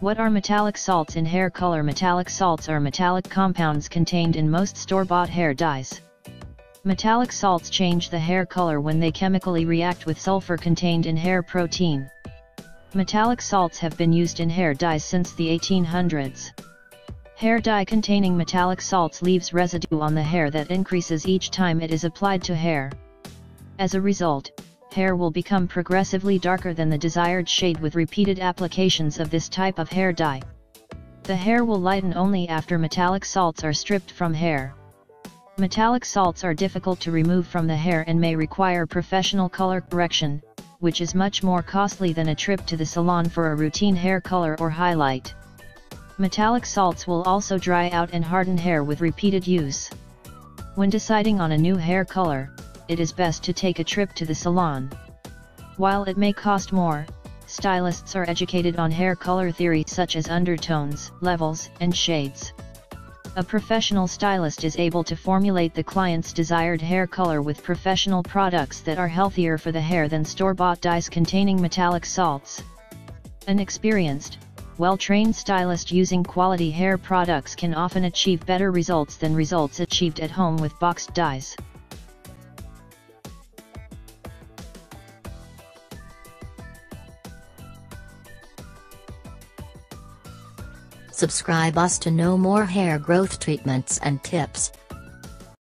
What are metallic salts in hair color? Metallic salts are metallic compounds contained in most store-bought hair dyes. Metallic salts change the hair color when they chemically react with sulfur contained in hair protein. Metallic salts have been used in hair dyes since the 1800s. Hair dye containing metallic salts leaves residue on the hair that increases each time it is applied to hair. As a result, hair will become progressively darker than the desired shade with repeated applications of this type of hair dye. The hair will lighten only after metallic salts are stripped from hair. Metallic salts are difficult to remove from the hair and may require professional color correction, which is much more costly than a trip to the salon for a routine hair color or highlight. Metallic salts will also dry out and harden hair with repeated use. When deciding on a new hair color, it is best to take a trip to the salon. While it may cost more, stylists are educated on hair color theory such as undertones, levels, and shades. A professional stylist is able to formulate the client's desired hair color with professional products that are healthier for the hair than store-bought dyes containing metallic salts. An experienced, well-trained stylist using quality hair products can often achieve better results than results achieved at home with boxed dyes. Subscribe us to know more hair growth treatments and tips.